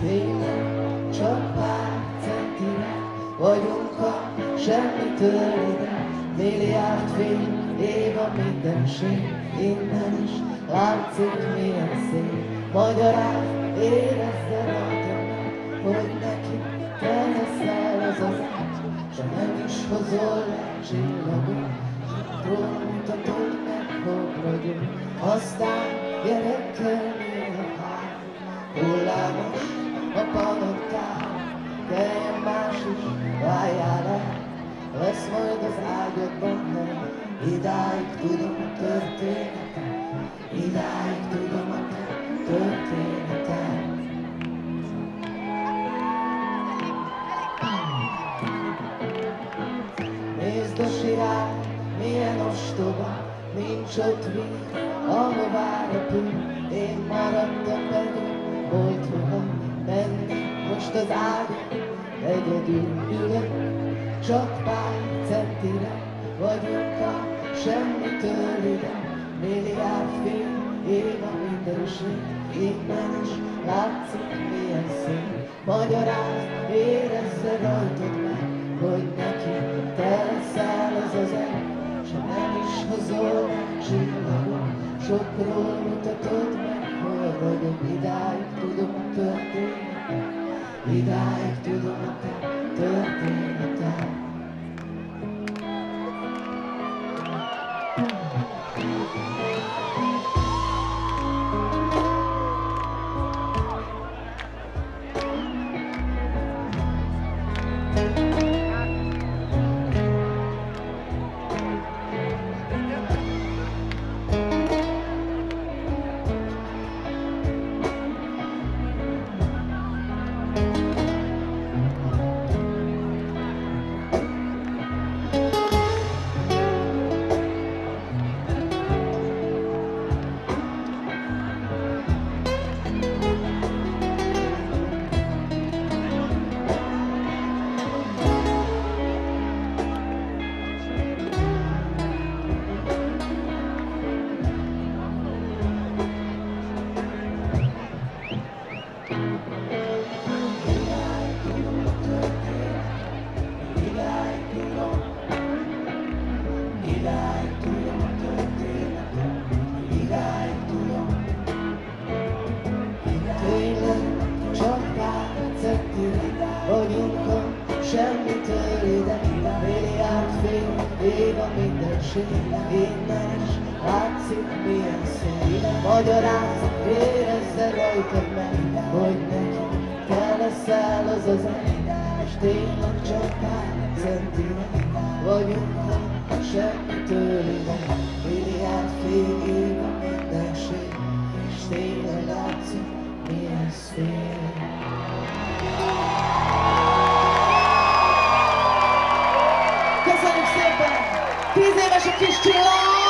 Tényleg csak pár centire vagyunk a semmitől ide. Milliárd fény év a mindenség, innen is látszik milyen szép. Magyaráz, érezze rajta meg, hogy neki te leszel az az ágy, s meg is hozol egy csillagot, s trónmutatót meg, hogy vagyunk. Aztán az ágyadban hely. Idáig tudom a történetet, idáig tudom a te történetet. Nézd a sirály, milyen ostoba, nincs ott víz, ahová repül. Én maradtam pedig, volt hova menni, most az ágyon egyedül ülök, csak pár centire vagyunk a semmitől ide. Milliárd fél év a mindenség, innen is látszik milyen szép. Magyarán érezze rajtad meg, hogy neki te leszel az az egy, s nem is hozol csillagot, sokról mutatod meg, hol vagyok, idáig tudom a történetet, idáig ég a mindenség Ingyenes, látszik milyen szép Magyaráz, érezze rajtad meg Hogy neki te leszel az az egyenes Tényleg csak pár centinek vagyunk Semmitől nem milliárd félig a mindenség És tényleg látszik acha que estirou?